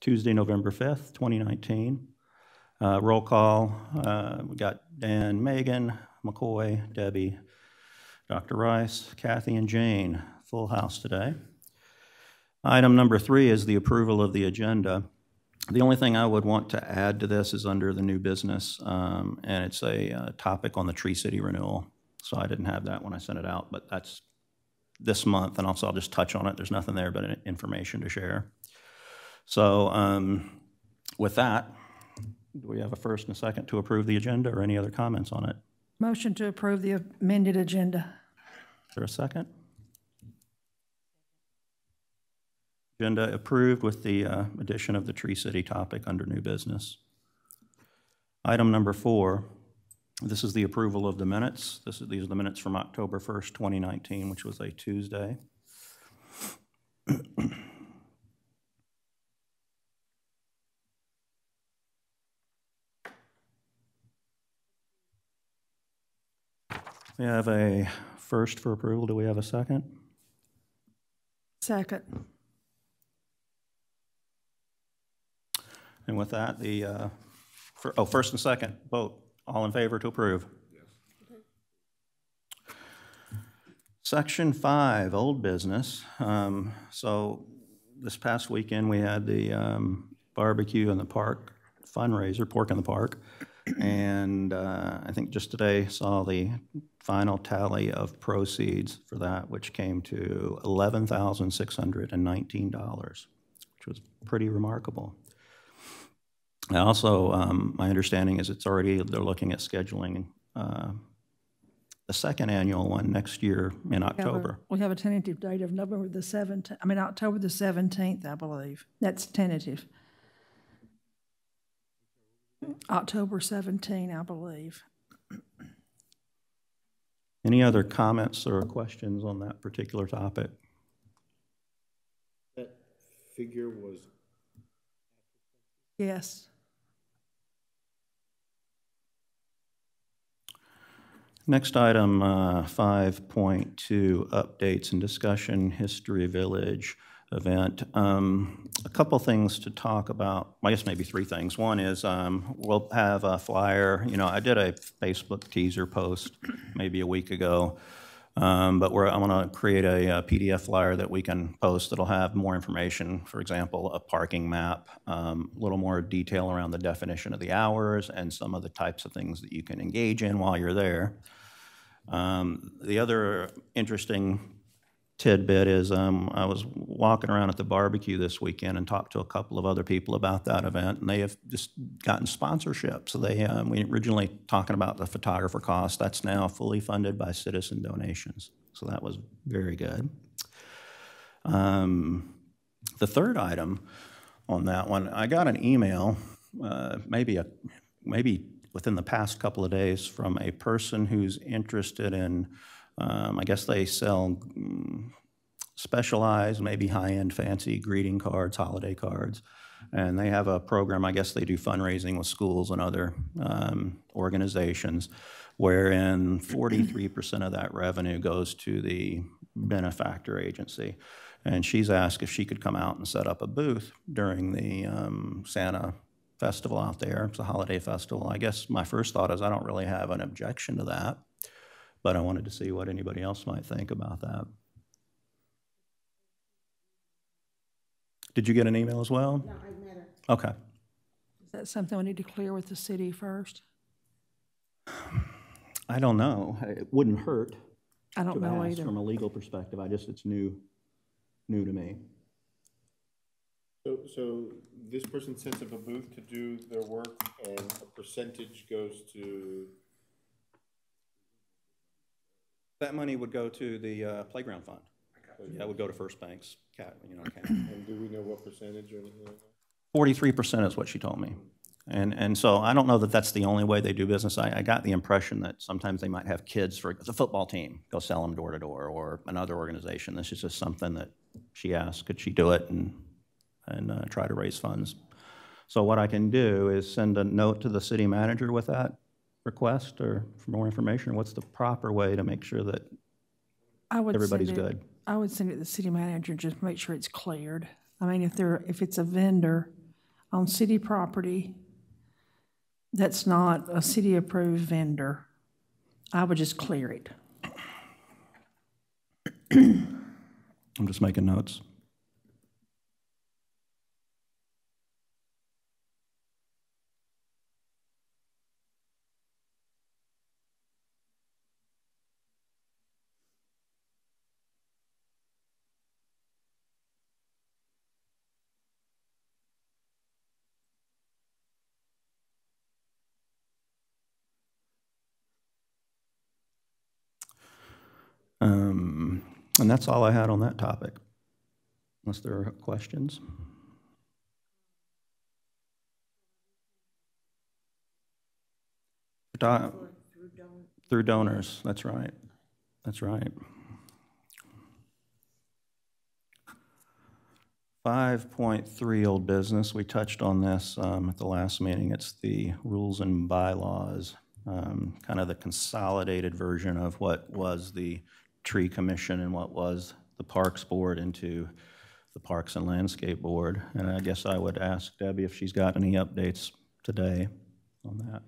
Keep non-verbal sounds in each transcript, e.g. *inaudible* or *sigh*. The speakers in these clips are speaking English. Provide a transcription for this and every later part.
Tuesday, November 5th, 2019. Uh, Roll call, uh, we got Dan, Megan, McCoy, Debbie, Dr. Rice, Kathy, and Jane. Full house today. Item number three is the approval of the agenda. The only thing I would want to add to this is under the new business, um, and it's a uh, topic on the Tree City renewal. So I didn't have that when I sent it out, but that's this month, and also I'll just touch on it. There's nothing there but information to share. So um, with that, do we have a first and a second to approve the agenda or any other comments on it? Motion to approve the amended agenda. Is there a second? Agenda approved with the uh, addition of the Tree City topic under new business. Item number four, this is the approval of the minutes. This is, these are the minutes from October 1st, 2019, which was a Tuesday. We have a first for approval. Do we have a second? Second. And with that, the, uh, fir- oh, first and second, vote. All in favor to approve? Yes. Section five, old business. Um, So this past weekend, we had the um, barbecue in the park fundraiser, Pork in the Park. And uh, I think just today saw the final tally of proceeds for that, which came to $11,619, which was pretty remarkable. And Also, um, my understanding is it's already, they're looking at scheduling uh, the second annual one next year in We have a- October. We have a tentative date of November the 17th, I mean, October the 17th, I believe. That's tentative. October 17, I believe. Any other comments or questions on that particular topic? That figure was, Yes. Next item, uh, 5.2, updates and discussion, History Village event. Um, A couple things to talk about, I guess maybe three things. One is, um, we'll have a flyer, you know, I did a Facebook teaser post maybe a week ago, um, but we're, I'm going to create a uh, PDF flyer that we can post that'll have more information, for example, a parking map, um, a little more detail around the definition of the hours and some of the types of things that you can engage in while you're there. Um, The other interesting tidbit is um, I was walking around at the barbecue this weekend and talked to a couple of other people about that event, and they have just gotten sponsorship. So they, um, we originally talking about the photographer cost, that's now fully funded by citizen donations. So that was very good. Um, The third item on that one, I got an email, uh, maybe a, maybe within the past couple of days, from a person who's interested in, um, I guess they sell mm, specialized, maybe high-end fancy greeting cards, holiday cards. And they have a program, I guess they do fundraising with schools and other um, organizations, wherein 43% of that revenue goes to the benefactor agency. And she's asked if she could come out and set up a booth during the um, Santa festival out there. It's a holiday festival. I guess my first thought is I don't really have an objection to that, but I wanted to see what anybody else might think about that. Did you get an email as well? No, I met her. Okay. Is that something we need to clear with the city first? I don't know. It wouldn't hurt I don't to know ask either. from a legal perspective. I just, it's new, new to me. so, so this person sets up a booth to do their work and a percentage goes to, That money would go to the uh, playground fund. It would go to First Bank's, cat, you know, account. and do we know what percentage or anything like that? Forty-three percent is what she told me. And, and so I don't know that that's the only way they do business. I, I got the impression that sometimes they might have kids for, a football team, go sell them door to door, or another organization. This is just something that she asked, could she do it and, and uh, try to raise funds? So what I can do is send a note to the city manager with that request or for more information. What's the proper way to make sure that I would everybody's it- good? I would send it to the city manager, just make sure it's cleared. I mean, if they're, if it's a vendor, on city property that's not a city-approved vendor, I would just clear it. I'm just making notes. Um, And that's all I had on that topic, unless there are questions. Do- Through donors, that's right. That's right. 5.3 old business, we touched on this um, at the last meeting. It's the rules and bylaws, um, kind of the consolidated version of what was the tree commission and what was the Parks Board into the Parks and Landscape Board. And I guess I would ask Debbie if she's got any updates today on that.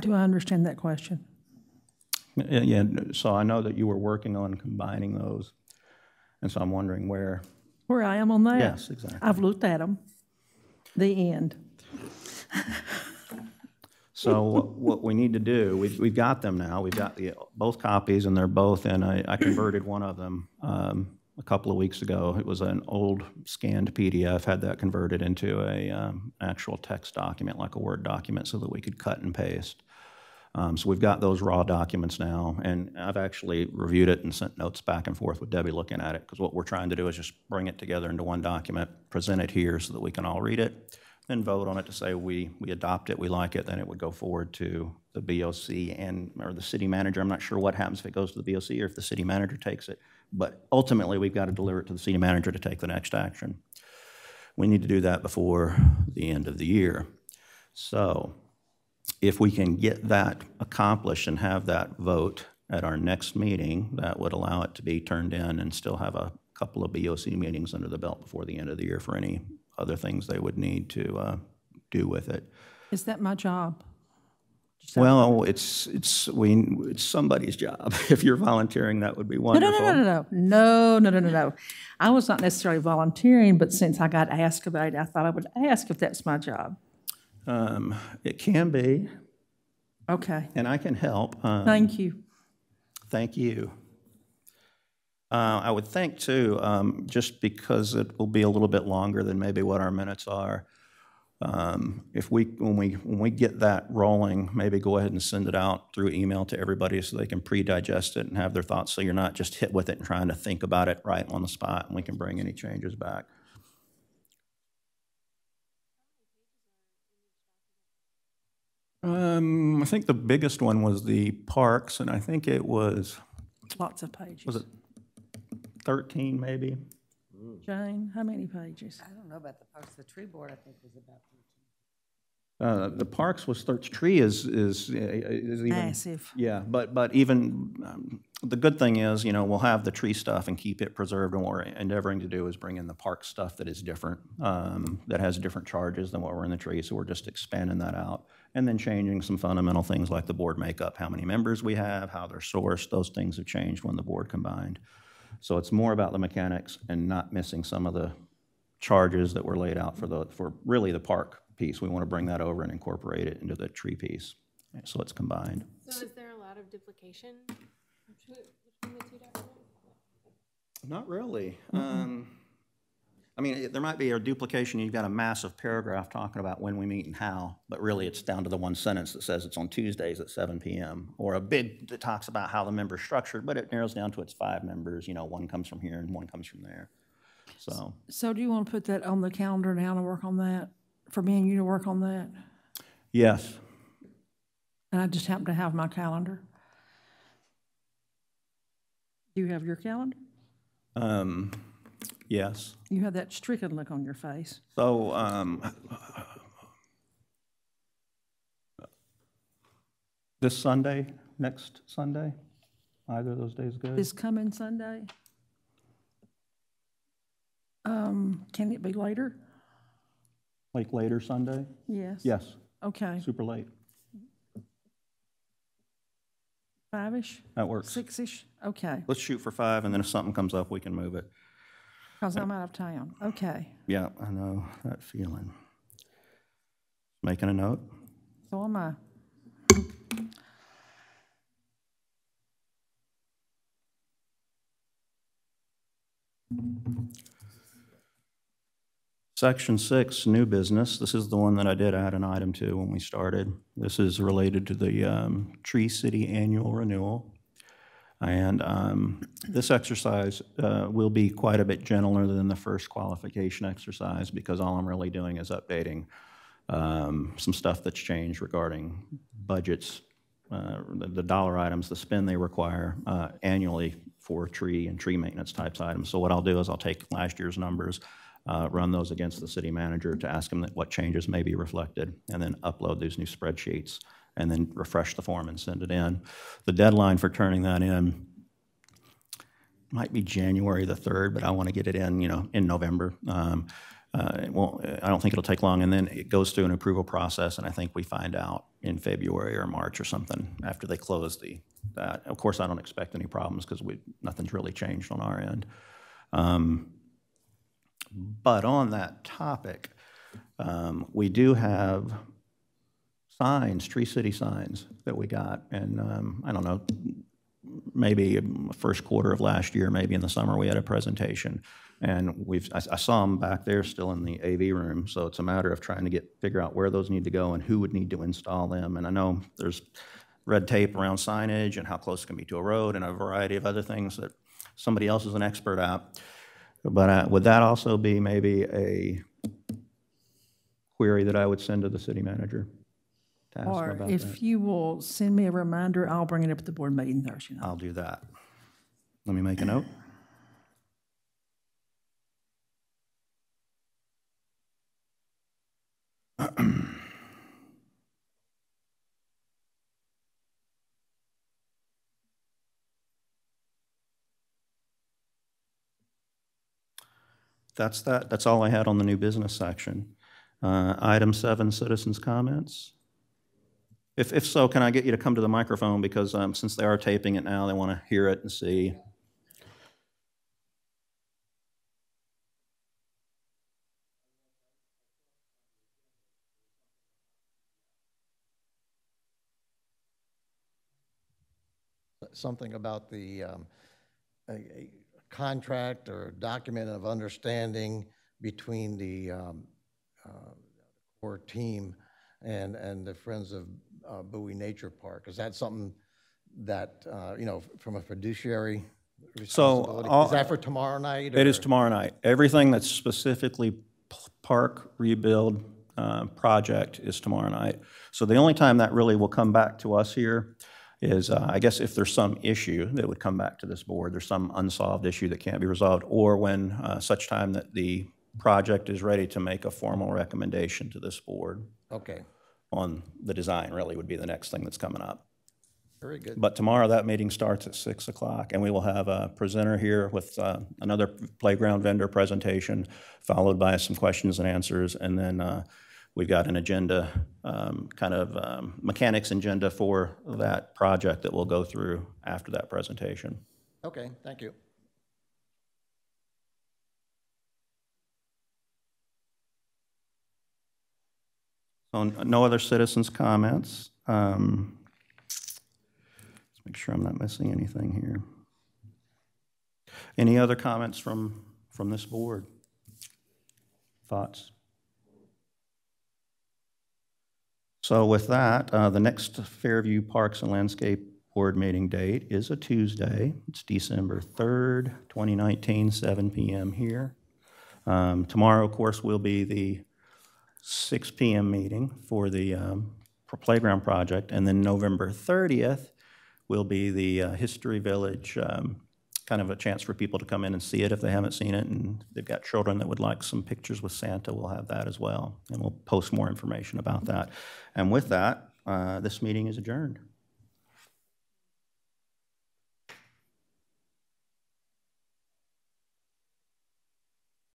Do I understand that question? Yeah, so I know that you were working on combining those, and so I'm wondering where, Where I am on that? yes, exactly. I've looked at them. The end. *laughs* So what- we need to do, we've, we've got them now, we've got the, both copies, and they're both, and I, I converted one of them um, a couple of weeks ago. It was an old scanned PDF, had that converted into a um, actual text document, like a Word document, so that we could cut and paste. Um, So we've got those raw documents now, and I've actually reviewed it and sent notes back and forth with Debbie looking at it, because what we're trying to do is just bring it together into one document, present it here so that we can all read it, then vote on it to say we, we adopt it, we like it, then it would go forward to the BOC and, or the city manager. I'm not sure what happens if it goes to the BOC or if the city manager takes it, but ultimately, we've got to deliver it to the city manager to take the next action. We need to do that before the end of the year. So if we can get that accomplished and have that vote at our next meeting, that would allow it to be turned in and still have a couple of BOC meetings under the belt before the end of the year for any other things they would need to uh, do with it. Is that my job? Well, it's, it's, we, it's somebody's job. *laughs* If you're volunteering, that would be No, no, no, no, no, no, no, no, no, no. I was not necessarily volunteering, but since I got asked about it, I thought I would ask if that's my job. Um, It can be, Okay, and I can help. Uh, thank you. Thank you. Uh, I would think too, um, just because it will be a little bit longer than maybe what our minutes are, um, if we, when we, when we get that rolling, maybe go ahead and send it out through email to everybody so they can pre-digest it and have their thoughts, so you're not just hit with it and trying to think about it right on the spot, and we can bring any changes back. Um, I think the biggest one was the parks, and I think it was, Lots of pages. was it 13 maybe? Jane, how many pages? I don't know about the parks, the tree board, I think, was about thirteen. Uh, The parks was, thir- tree is, is, is even. Massive. Yeah, but, but even, um, the good thing is, you know, we'll have the tree stuff and keep it preserved, and what we're endeavoring to do is bring in the park stuff that is different, um, that has different charges than what were in the tree, so we're just expanding that out. And then changing some fundamental things like the board makeup, how many members we have, how they're sourced, those things have changed when the board combined. So it's more about the mechanics and not missing some of the charges that were laid out for the, for really the park piece. We want to bring that over and incorporate it into the tree piece, so it's combined. So is there a lot of duplication between between the two documents? Not really. Um, I mean, there might be a duplication, you've got a massive paragraph talking about when we meet and how, but really it's down to the one sentence that says it's on Tuesdays at seven PM. Or a big that talks about how the member's structured, but it narrows down to its five members, you know, one comes from here and one comes from there. So, So do you want to put that on the calendar now to work on that? For me and you to work on that? yes, And I just happen to have my calendar. Do you have your calendar? um, yes. You have that stricken look on your face. So, um, this Sunday, next Sunday, either of those days good? This coming Sunday? Um, Can it be later? Like later Sunday? Yes. Yes, Okay, super late. five-ish, That works. six-ish? Okay, Let's shoot for five, and then if something comes up, we can move it. Because I'm out of town. Okay, Yeah, I know that feeling. Making a note? so am I. Section six, new business. This is the one that I did add an item to when we started. This is related to the um, Tree City Annual Renewal. And um, this exercise uh, will be quite a bit gentler than the first qualification exercise because all I'm really doing is updating um, some stuff that's changed regarding budgets, uh, the the dollar items, the spend they require uh, annually for tree and tree maintenance types items. So what I'll do is I'll take last year's numbers, uh, run those against the city manager to ask him what changes may be reflected, and then upload these new spreadsheets, and then refresh the form and send it in. The deadline for turning that in might be January the 3rd, but I want to get it in, you know, in November. Um, uh, It won't, I don't think it'll take long, and then it goes through an approval process, and I think we find out in February or March or something after they close the, that. Of course, I don't expect any problems because we, nothing's really changed on our end. Um, But on that topic, um, we do have signs, Tree City signs that we got, and um, I don't know, maybe first quarter of last year, maybe in the summer, we had a presentation. And we've, I, I saw them back there still in the AV room, so it's a matter of trying to get, figure out where those need to go and who would need to install them. And I know there's red tape around signage and how close it can be to a road and a variety of other things that somebody else is an expert at. But uh, would that also be maybe a query that I would send to the city manager? To ask Or about that? if you will send me a reminder, I'll bring it up at the board meeting Thursday night. I'll do that. Let me make a note. *clears throat* That's that, that's all I had on the new business section. Uh, Item seven, citizens' comments. If, if so, can I get you to come to the microphone, because um, since they are taping it now, they want to hear it and see. something about the, um, a, a contract or document of understanding between the, um, uh, core team and, and the Friends of uh, Bowie Nature Park. Is that something that, uh, you know, from a fiduciary responsibility? all- Is that for tomorrow night? It is tomorrow night. Everything that's specifically park rebuild uh, project is tomorrow night. So the only time that really will come back to us here is, uh, I guess if there's some issue that would come back to this board, there's some unsolved issue that can't be resolved, or when uh, such time that the project is ready to make a formal recommendation to this board Okay, on the design, really would be the next thing that's coming up. very good. But tomorrow, that meeting starts at 6 o'clock, and we will have a presenter here with uh, another playground vendor presentation, followed by some questions and answers, and then uh, we've got an agenda, um, kind of um, mechanics agenda for that project that we'll go through after that presentation. Okay, thank you. So no other citizens' comments. Um, Let's make sure I'm not missing anything here. Any other comments from, from this board? Thoughts? So with that, uh, the next Fairview Parks and Landscape Board meeting date is a Tuesday. It's December 3rd, 2019, 7 PM here. Um, Tomorrow, of course, will be the 6 PM meeting for the um, playground project, and then November 30th will be the uh, History Village, um, kind of a chance for people to come in and see it if they haven't seen it, and they've got children that would like some pictures with Santa, we'll have that as well, and we'll post more information about that. And with that, uh, this meeting is adjourned.